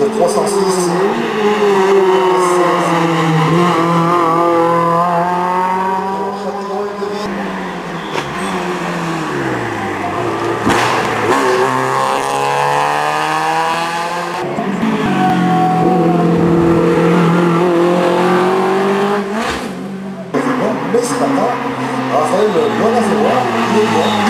de 306. Mais ce matin, Raphaël voir, il est bon.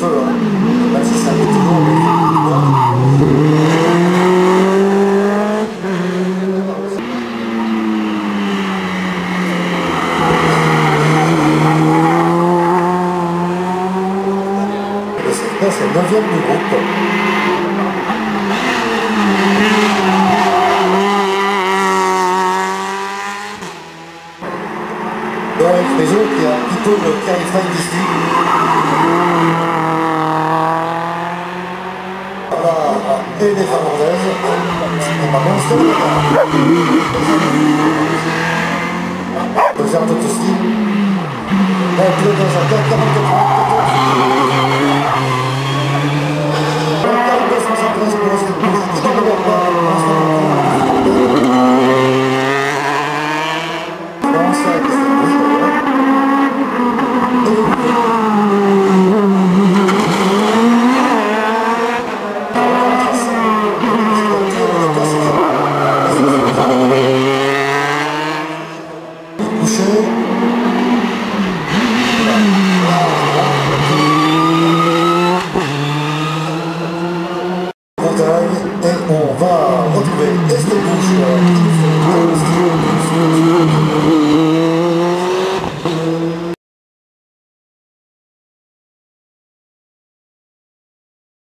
peu, hein. Même si mais- Là, c'est le neuvième du groupe. Donc, les il y a le Clarify d'ici. Barbara et les Finlandaises. Et maintenant, c'est le dans un cas 44方が、うん。